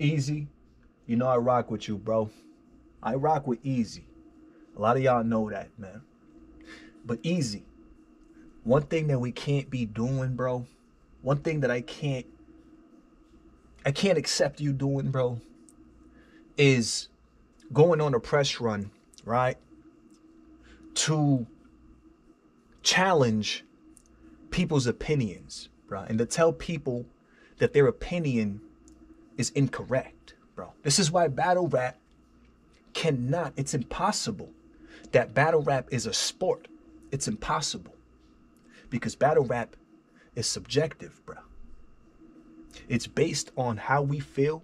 Eazy, you know I rock with you, bro. I rock with Eazy. A lot of y'all know that, man. But Eazy, one thing that we can't be doing, bro, one thing that I can't I can't accept you doing, bro, is going on a press run, right? To challenge people's opinions, right? and to tell people that their opinion is incorrect, bro. This is why battle rap cannot, it's impossible that battle rap is a sport. It's impossible because battle rap is subjective, bro. It's based on how we feel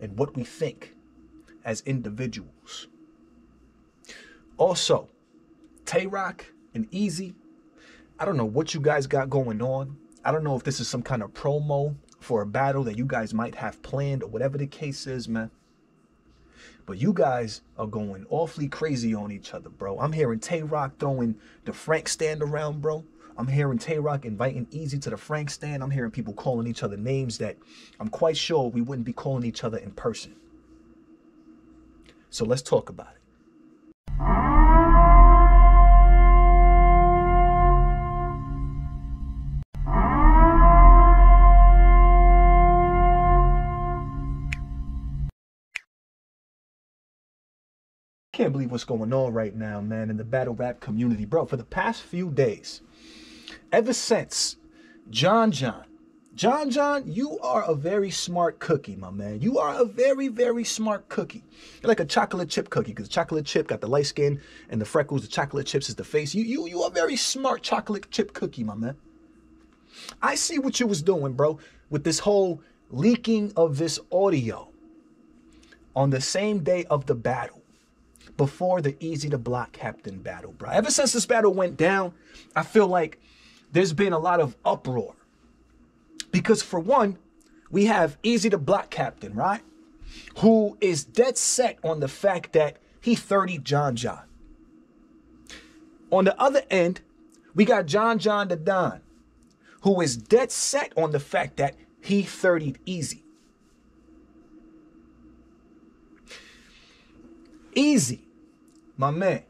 and what we think as individuals. Also, Tay Roc and Eazy, I don't know what you guys got going on. I don't know if this is some kind of promo for a battle that you guys might have planned or whatever the case is, man. But you guys are going awfully crazy on each other, bro. I'm hearing Tay Roc throwing the Frank stand around, bro. I'm hearing Tay Roc inviting Eazy to the Frank stand. I'm hearing people calling each other names that I'm quite sure we wouldn't be calling each other in person. So let's talk about it. Can't believe what's going on right now, man, in the battle rap community. Bro, for the past few days, ever since John John, John John, you are a very smart cookie, my man. You are a very, very smart cookie. You're like a chocolate chip cookie, because chocolate chip got the light skin and the freckles. The chocolate chips is the face. You, you, you are a very smart chocolate chip cookie, my man. I see what you was doing, bro, with this whole leaking of this audio on the same day of the battle before the Eazy the Block Captain battle, bro. Ever since this battle went down, I feel like there's been a lot of uproar. Because for one, we have Eazy the Block Captain, right? Who is dead set on the fact that he 30 John John. On the other end, we got John John Da Don, who is dead set on the fact that he 30 Eazy. Eazy, my man.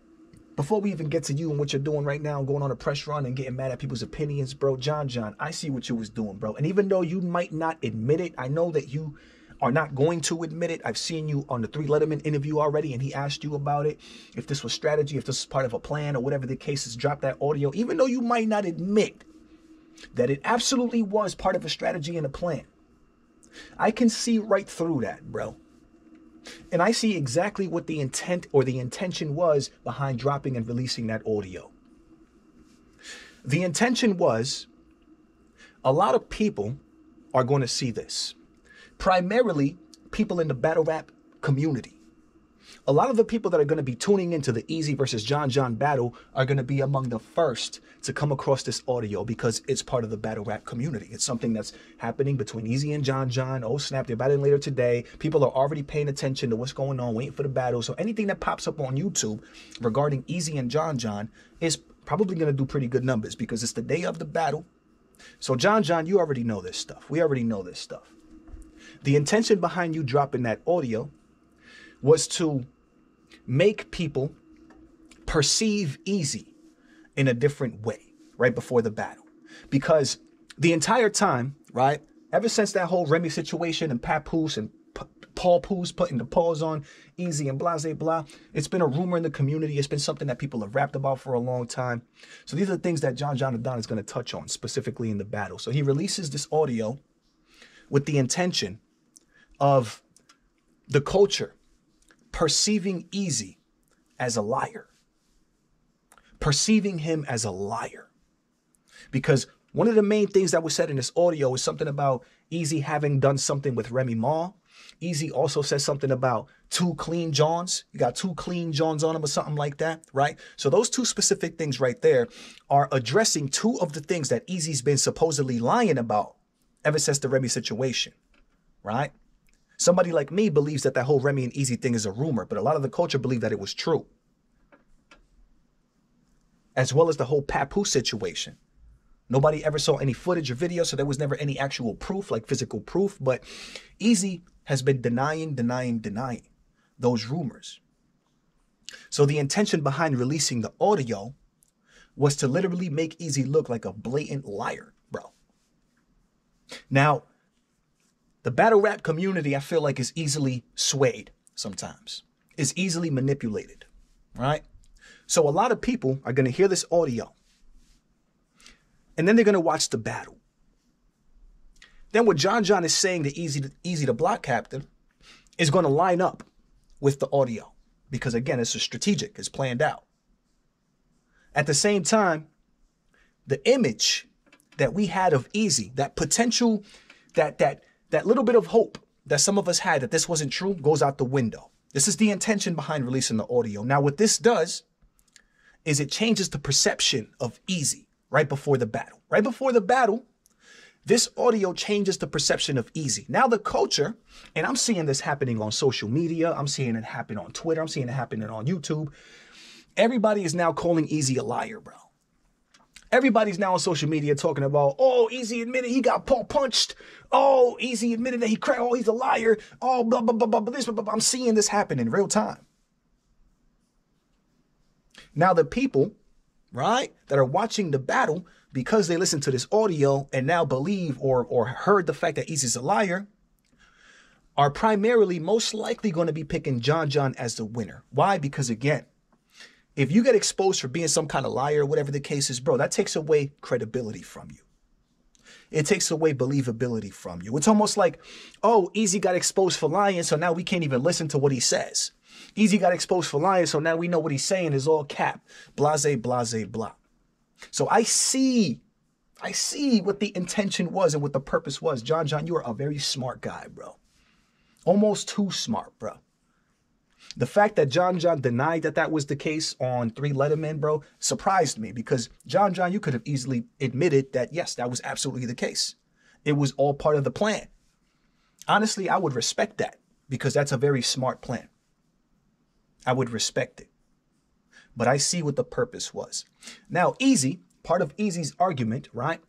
Before we even get to you and what you're doing right now, going on a press run and getting mad at people's opinions, bro, John John, I see what you was doing, bro. And even though you might not admit it, I know that you are not going to admit it. I've seen you on the 3Letterman interview already, and he asked you about it. If this was strategy, if this was part of a plan, or whatever the case is, drop that audio. Even though you might not admit that it absolutely was part of a strategy and a plan, I can see right through that, bro. And I see exactly what the intent or the intention was behind dropping and releasing that audio. The intention was a lot of people are going to see this, primarily people in the battle rap community a lot of the people that are going to be tuning into the Eazy versus John John battle are going to be among the first to come across this audio because it's part of the battle rap community. It's something that's happening between Eazy and John John. Oh snap, they're battling later today. People are already paying attention to what's going on, waiting for the battle. So anything that pops up on YouTube regarding Eazy and John John is probably going to do pretty good numbers because it's the day of the battle. So John John, you already know this stuff. We already know this stuff. The intention behind you dropping that audio was to make people perceive Eazy in a different way right before the battle. Because the entire time, right, ever since that whole Remy situation and Papoose and P- Paul Poos putting the paws on Eazy and blah, blah, blah, it's been a rumor in the community. It's been something that people have rapped about for a long time. So these are the things that John Jonathan is going to touch on specifically in the battle. So he releases this audio with the intention of the culture perceiving Eazy as a liar, perceiving him as a liar. Because one of the main things that was said in this audio is something about Eazy having done something with Remy Ma. Eazy also says something about two clean Johns. You got two clean Johns on him or something like that, right? So those two specific things right there are addressing two of the things that Eazy's been supposedly lying about ever since the Remy situation, right? Somebody like me believes that that whole Remy and Eazy thing is a rumor, but a lot of the culture believe that it was true. As well as the whole Papoose situation. Nobody ever saw any footage or video, so there was never any actual proof, like physical proof. But Eazy has been denying, denying, denying those rumors. So the intention behind releasing the audio was to literally make Eazy look like a blatant liar, bro. Now, the battle rap community, I feel like, is easily swayed sometimes, is easily manipulated, right? So a lot of people are going to hear this audio and then they're going to watch the battle. Then what John John is saying to Eazy to, Eazy the Block Captain is going to line up with the audio because again, it's a strategic, it's planned out. At the same time, the image that we had of Eazy, that potential, that that that little bit of hope that some of us had that this wasn't true goes out the window. This is the intention behind releasing the audio. Now, what this does is it changes the perception of Eazy right before the battle. Right before the battle, this audio changes the perception of Eazy. Now the culture, and I'm seeing this happening on social media, I'm seeing it happen on Twitter, I'm seeing it happening on YouTube. Everybody is now calling Eazy a liar, bro. Everybody's now on social media talking about, oh, Eazy admitted he got Paul punched. Oh, Eazy admitted that he cracked. Oh, he's a liar. Oh, blah, blah, blah, blah, blah, blah, blah. I'm seeing this happen in real time. Now, the people, right, that are watching the battle because they listened to this audio and now believe or, or heard the fact that Eazy's a liar, are primarily most likely going to be picking John John as the winner. Why? Because again, if you get exposed for being some kind of liar, or whatever the case is, bro, that takes away credibility from you. It takes away believability from you. It's almost like, oh, Eazy got exposed for lying, so now we can't even listen to what he says. Eazy got exposed for lying, so now we know what he's saying is all cap. Blase, blase, blah. So I see, I see what the intention was and what the purpose was. John John, you are a very smart guy, bro. Almost too smart, bro. The fact that John John denied that that was the case on 3Letterman, bro, surprised me because John John, you could have easily admitted that, yes, that was absolutely the case. It was all part of the plan. Honestly, I would respect that because that's a very smart plan. I would respect it. But I see what the purpose was. Now, Eazy, part of Eazy's argument, right?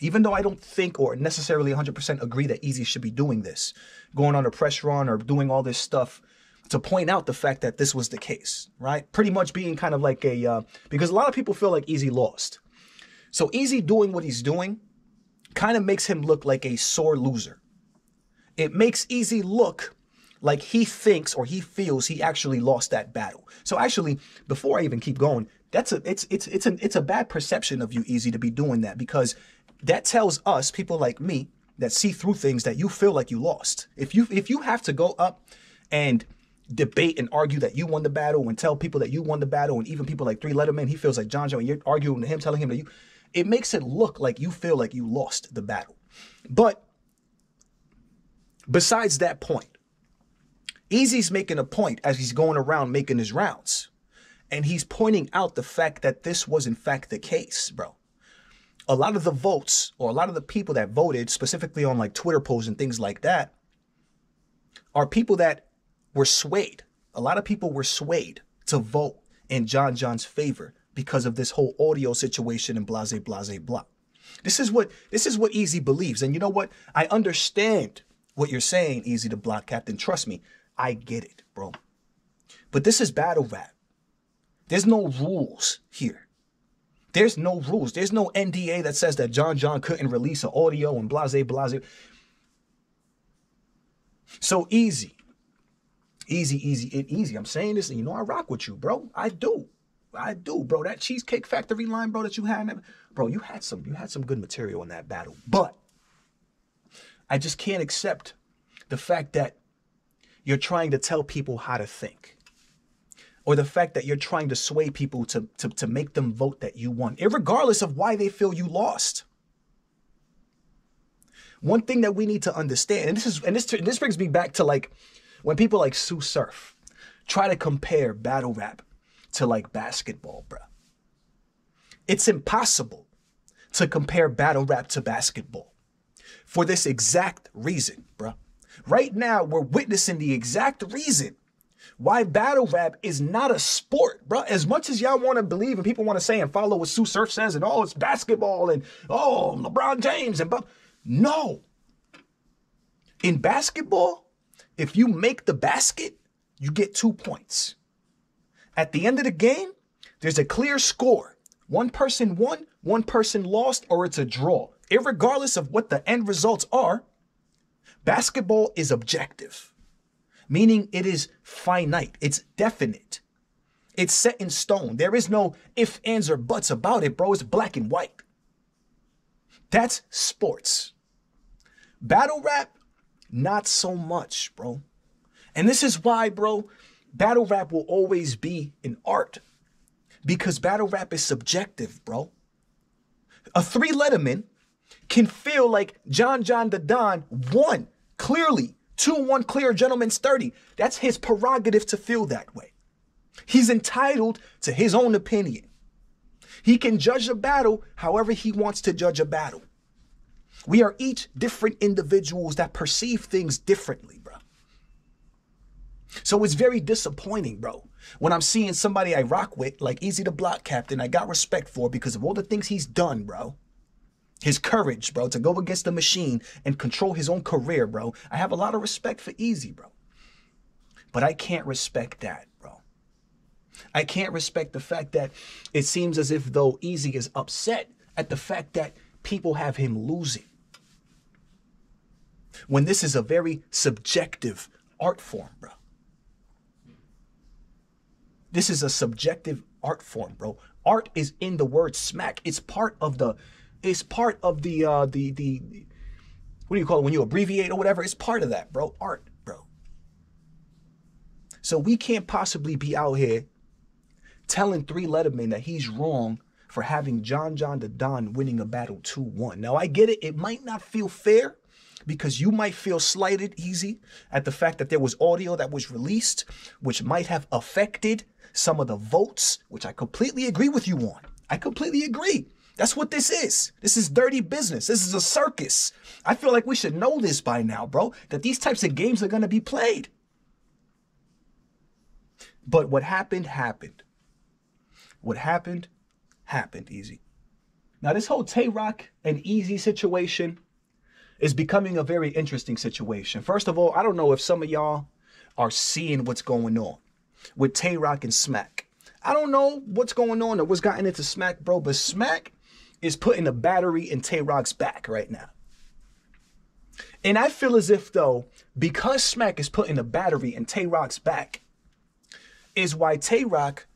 Even though I don't think or necessarily 100% agree that Eazy should be doing this, going on a press run or doing all this stuff to point out the fact that this was the case, right? Pretty much being kind of like a, uh, because a lot of people feel like Eazy lost. So Eazy doing what he's doing kind of makes him look like a sore loser. It makes Eazy look like he thinks or he feels he actually lost that battle. So actually, before I even keep going, that's a it's it's it's a it's a bad perception of you, Eazy to be doing that because that tells us people like me that see through things that you feel like you lost. If you if you have to go up and debate and argue that you won the battle and tell people that you won the battle and even people like 3Letterman, he feels like John Joe and you're arguing to him, telling him that you, it makes it look like you feel like you lost the battle. But besides that point, Eazy's making a point as he's going around making his rounds. And he's pointing out the fact that this was in fact the case, bro. A lot of the votes or a lot of the people that voted specifically on like Twitter polls and things like that are people that were swayed. A lot of people were swayed to vote in John John's favor because of this whole audio situation and blase, blase, blah. This is what this is what Eazy believes. And you know what? I understand what you're saying, Eazy the Block Captain. Trust me, I get it, bro. But this is battle rap. There's no rules here. There's no rules. There's no NDA that says that John John couldn't release an audio and blase, blase. So Eazy. Eazy, Eazy, it Eazy. I'm saying this, and you know I rock with you, bro. I do. I do, bro. That Cheesecake Factory line, bro, that you had, bro, you had some, you had some good material in that battle. But I just can't accept the fact that you're trying to tell people how to think. Or the fact that you're trying to sway people to, to, to make them vote that you won, regardless of why they feel you lost. One thing that we need to understand, and this is and this this brings me back to like when people like Tsu Surf try to compare battle rap to like basketball, bruh, It's impossible to compare battle rap to basketball for this exact reason, bruh. Right now, we're witnessing the exact reason why battle rap is not a sport, bro. As much as y'all want to believe and people want to say and follow what Tsu Surf says and oh, it's basketball and oh, LeBron James and but no. In basketball, if you make the basket, you get two points. At the end of the game, there's a clear score. One person won, one person lost, or it's a draw. Irregardless of what the end results are, basketball is objective meaning it is finite, it's definite, it's set in stone. There is no if, ands, or buts about it, bro. It's black and white. That's sports. Battle rap, not so much, bro. And this is why, bro, battle rap will always be an art because battle rap is subjective, bro. A 3Letterman can feel like John John Da Don won clearly 2 1 clear gentleman's 30. That's his prerogative to feel that way. He's entitled to his own opinion. He can judge a battle however he wants to judge a battle. We are each different individuals that perceive things differently, bro. So it's very disappointing, bro, when I'm seeing somebody I rock with, like Eazy the Block Captain, I got respect for because of all the things he's done, bro his courage, bro, to go against the machine and control his own career, bro. I have a lot of respect for Eazy, bro. But I can't respect that, bro. I can't respect the fact that it seems as if though Eazy is upset at the fact that people have him losing. When this is a very subjective art form, bro. This is a subjective art form, bro. Art is in the word smack. It's part of the it's part of the uh the the what do you call it when you abbreviate or whatever? It's part of that, bro. Art, bro. So we can't possibly be out here telling 3Letterman that he's wrong for having John John Da Don winning a battle 2-1. Now I get it, it might not feel fair because you might feel slighted Eazy at the fact that there was audio that was released, which might have affected some of the votes, which I completely agree with you on. I completely agree. That's what this is. This is dirty business. This is a circus. I feel like we should know this by now, bro, that these types of games are going to be played. But what happened, happened. What happened, happened Eazy. Now, this whole Tay Roc and Eazy situation is becoming a very interesting situation. First of all, I don't know if some of y'all are seeing what's going on with Tay Roc and Smack. I don't know what's going on or what's gotten into Smack, bro, but Smack is putting a battery in Tay Roc's back right now. And I feel as if though, because Smack is putting a battery in Tay Roc's back, is why Tay Roc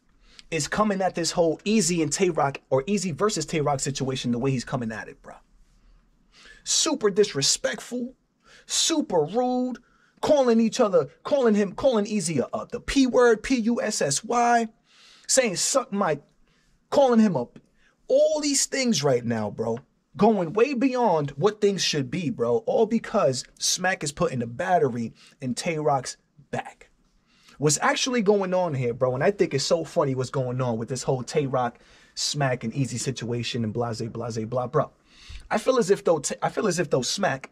is coming at this whole Eazy and Tay Roc or Eazy versus Tay Roc situation the way he's coming at it, bro. Super disrespectful, super rude, calling each other, calling him, calling Eazy a, the P word, P U S S Y, saying suck my, calling him up. all these things right now, bro, going way beyond what things should be, bro, all because Smack is putting the battery in Tay Roc's back. What's actually going on here, bro, and I think it's so funny what's going on with this whole Tay Roc, Smack, and Eazy situation and blase, blase, blah, bro. I feel as if though I feel as if though Smack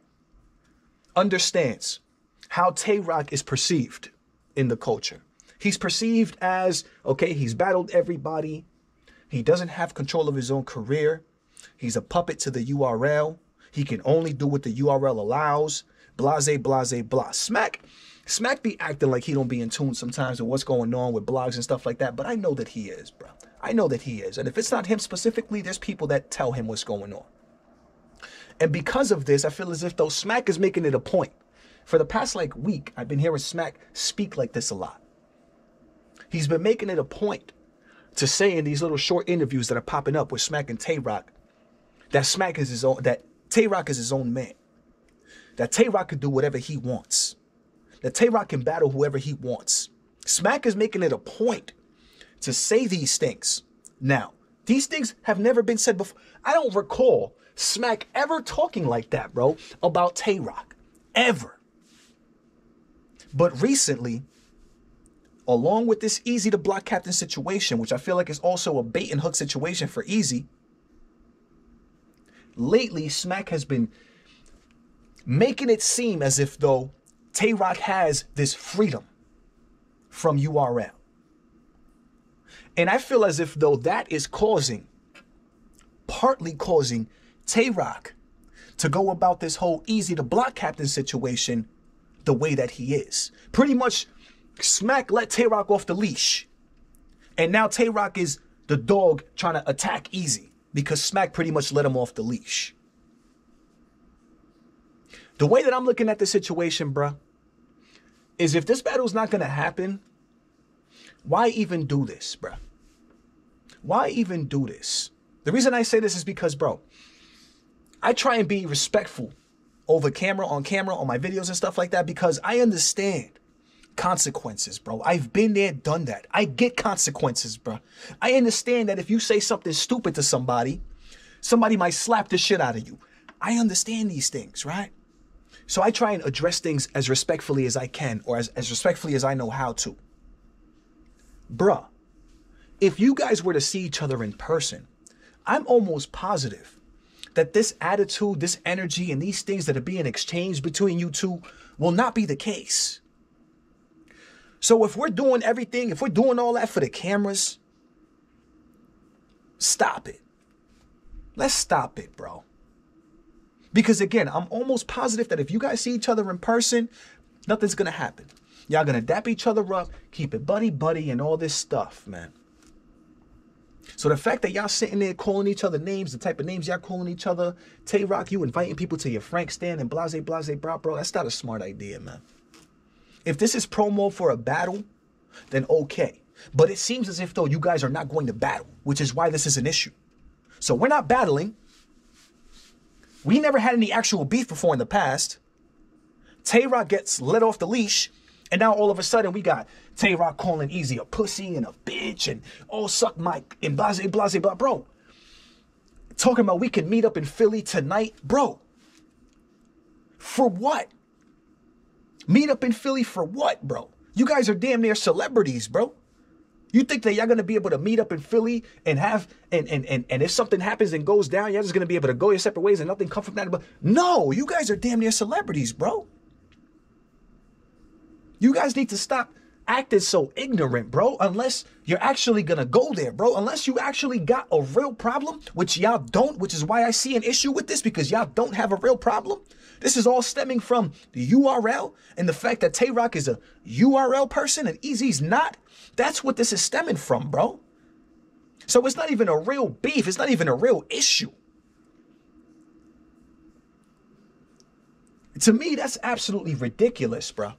understands how Tay Roc is perceived in the culture. He's perceived as okay, he's battled everybody, he doesn't have control of his own career. He's a puppet to the URL. He can only do what the URL allows. Blase, blase, blah. Smack, Smack be acting like he don't be in tune sometimes with what's going on with blogs and stuff like that. But I know that he is, bro. I know that he is. And if it's not him specifically, there's people that tell him what's going on. And because of this, I feel as if though Smack is making it a point. For the past like week, I've been hearing Smack speak like this a lot. He's been making it a point to say in these little short interviews that are popping up with Smack and Tay Roc that Smack is his own, that Tay Roc is his own man. That Tay Roc can do whatever he wants. That Tay Roc can battle whoever he wants. Smack is making it a point to say these things. Now, these things have never been said before. I don't recall Smack ever talking like that, bro, about Tay Roc. Ever. But recently, along with this Eazy the Block Captain situation, which I feel like is also a bait and hook situation for Eazy, lately Smack has been making it seem as if though Tay Roc has this freedom from URL. And I feel as if though that is causing, partly causing Tay Roc to go about this whole Eazy the Block Captain situation the way that he is. Pretty much Smack let Tay Roc off the leash. And now Tay Roc is the dog trying to attack Eazy because Smack pretty much let him off the leash. The way that I'm looking at the situation, bruh, is if this battle's not gonna happen, why even do this, bro? Why even do this? The reason I say this is because, bro, I try and be respectful over camera, on camera, on my videos and stuff like that because I understand consequences, bro. I've been there, done that. I get consequences, bro. I understand that if you say something stupid to somebody, somebody might slap the shit out of you. I understand these things, right? So I try and address things as respectfully as I can or as, as respectfully as I know how to. Bruh, if you guys were to see each other in person, I'm almost positive that this attitude, this energy, and these things that are being exchanged between you two will not be the case. So if we're doing everything, if we're doing all that for the cameras, stop it. Let's stop it, bro. Because again, I'm almost positive that if you guys see each other in person, nothing's gonna happen. Y'all gonna dap each other up, keep it buddy buddy, and all this stuff, man. So the fact that y'all sitting there calling each other names, the type of names y'all calling each other, Tay Roc, you inviting people to your Frank stand and blase blase bro, bro, that's not a smart idea, man. If this is promo for a battle, then okay. But it seems as if though you guys are not going to battle, which is why this is an issue. So we're not battling. We never had any actual beef before in the past. Tay Roc gets let off the leash, and now all of a sudden we got Tay Roc calling Eazy a pussy and a bitch and oh suck my and blase blase blah bro. Talking about we can meet up in Philly tonight, bro. For what? Meet up in Philly for what, bro? You guys are damn near celebrities, bro. You think that y'all gonna be able to meet up in Philly and have and and and, and if something happens and goes down, y'all just gonna be able to go your separate ways and nothing come from that? But no, you guys are damn near celebrities, bro. You guys need to stop acting so ignorant, bro. Unless you're actually gonna go there, bro. Unless you actually got a real problem, which y'all don't, which is why I see an issue with this because y'all don't have a real problem. This is all stemming from the URL and the fact that Tay Roc is a URL person and Eazy's not. That's what this is stemming from, bro. So it's not even a real beef. It's not even a real issue. To me, that's absolutely ridiculous, bro.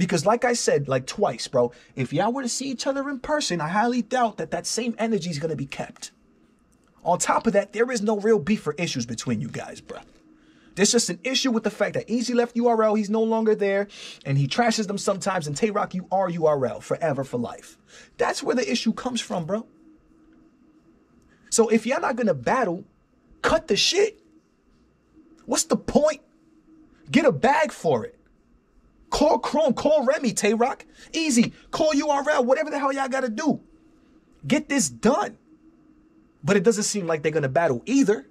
Because, like I said, like twice, bro, if y'all were to see each other in person, I highly doubt that that same energy is going to be kept. On top of that, there is no real beef or issues between you guys, bro. There's just an issue with the fact that Eazy left URL, he's no longer there, and he trashes them sometimes, and Tay Roc, you are URL forever for life. That's where the issue comes from, bro. So if y'all not gonna battle, cut the shit. What's the point? Get a bag for it. Call Chrome, call Remy, Tay Roc. Eazy. Call URL, whatever the hell y'all gotta do. Get this done. But it doesn't seem like they're gonna battle either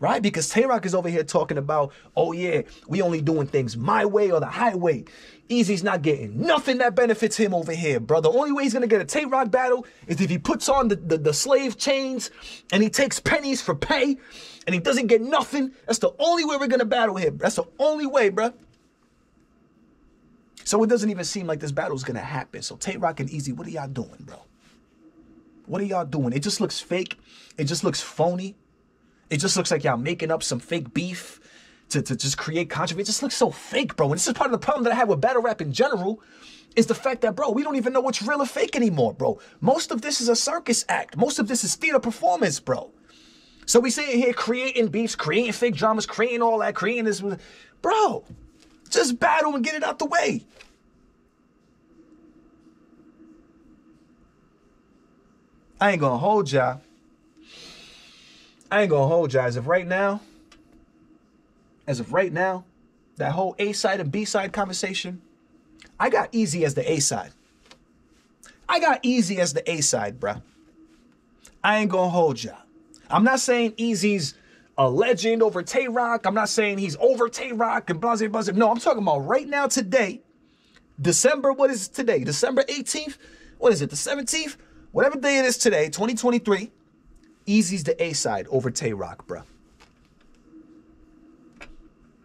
right? Because Tay Roc is over here talking about, oh yeah, we only doing things my way or the highway. Eazy's not getting nothing that benefits him over here, bro. The only way he's gonna get a Tay Roc battle is if he puts on the, the, the slave chains and he takes pennies for pay and he doesn't get nothing. That's the only way we're gonna battle him. That's the only way, bro. So it doesn't even seem like this battle's gonna happen. So Tay Roc and Eazy, what are y'all doing, bro? What are y'all doing? It just looks fake. It just looks phony. It just looks like y'all making up some fake beef to, to just create controversy. It just looks so fake, bro. And this is part of the problem that I have with battle rap in general is the fact that, bro, we don't even know what's real or fake anymore, bro. Most of this is a circus act. Most of this is theater performance, bro. So we sitting here creating beefs, creating fake dramas, creating all that, creating this. Bro, just battle and get it out the way. I ain't gonna hold y'all. I ain't gonna hold y'all. As of right now, as of right now, that whole A side and B side conversation, I got Eazy as the A side. I got Eazy as the A side, bruh. I ain't gonna hold ya. I'm not saying Eazy's a legend over Tay Roc. I'm not saying he's over Tay Roc and blah, blah, blah. No, I'm talking about right now, today, December, what is today? December 18th? What is it? The 17th? Whatever day it is today, 2023, Eazy's the A side over Tay Roc, bro.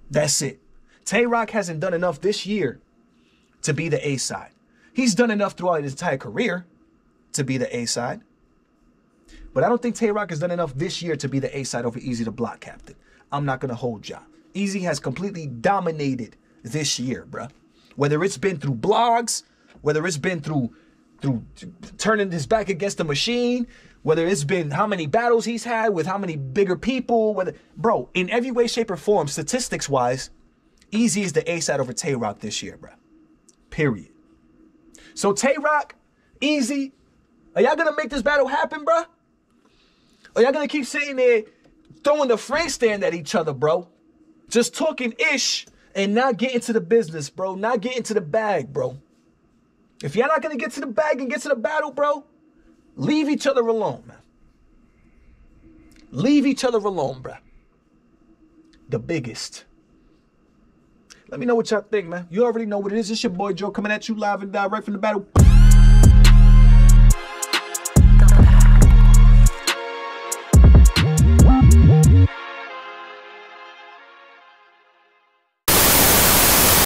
That's it. Tay Roc hasn't done enough this year to be the A side. He's done enough throughout his entire career to be the A side. But I don't think Tay Roc has done enough this year to be the A side over Eazy the Block Captain. I'm not gonna hold y'all. Eazy has completely dominated this year, bruh. Whether it's been through blogs, whether it's been through through turning his back against the machine, whether it's been how many battles he's had with how many bigger people, whether bro, in every way, shape, or form, statistics wise, Eazy is the A side over Tay Roc this year, bruh. Period. So Tay Roc, Eazy, are y'all gonna make this battle happen, bruh? Or y'all gonna keep sitting there throwing the Frank stand at each other, bro? Just talking ish and not getting to the business, bro. Not getting to the bag, bro. If y'all not gonna get to the bag and get to the battle, bro, leave each other alone, man. Leave each other alone, bro. The biggest. Let me know what y'all think, man. You already know what it is. It's your boy Joe coming at you live and direct from the battle.